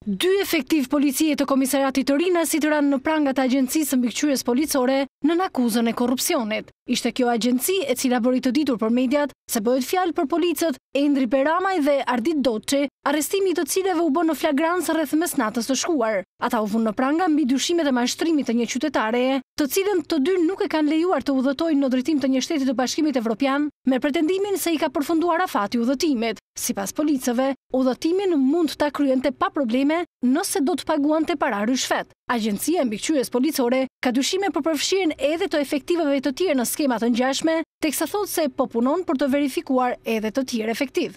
Dy efektivë policie të komisariatit të Rinasit ranë në prangat e Agjencisë së Mbikëqyrjes Policore nën akuzën e korrupsionit. Ishte kjo agjenci e cila bëri të ditur për mediat se bëhet fjalë për policët Endri Beramaj dhe Ardit Doçi, arrestimi i të cilëve u bë në flagrancë rreth mesnatës së shkuar. Ata u vunë në pranga mbi dyshimet e mashtrimit të një qytetareje, të cilën të dy nuk e kanë lejuar të udhëtojnë në drejtim të një shteti të Bashkimit Evropian me pretendimin se i ka përfunduar afati i udhëtimit. Sipas policëve, udhëtimin mund ta kryente pa probleme nëse do të paguante para ryshfet. Agjencia e Mbikëqyrjes Policore ka dyshime për përfshirjen edhe të efektivëve të tjerë në skema të ngjashme, teksa thotë se po punon për të verifikuar edhe të tjerë efektivë.